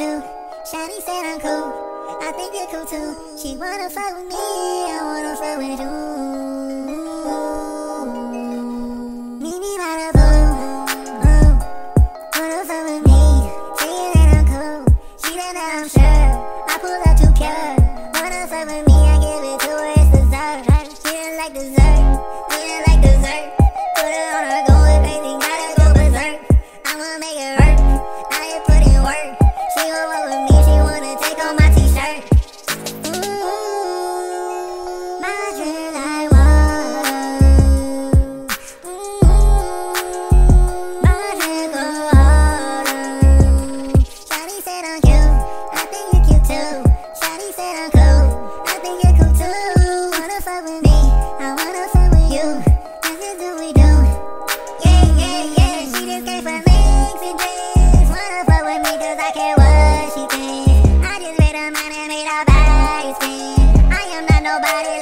too. Shawty said I'm cool. I think you're cool too. She wanna fuck with me. I wanna fuck with you. Meet me by the pool. Mm. Wanna fuck with me. That I'm cool. She that I'm sure. I pull out. Wanna fuck with me. I give it to her. It's dessert. She didn't like dessert. Didn't like dessert. Put it on her. cause I care what she thinks I just made a mind and made a bodies spin I am not nobody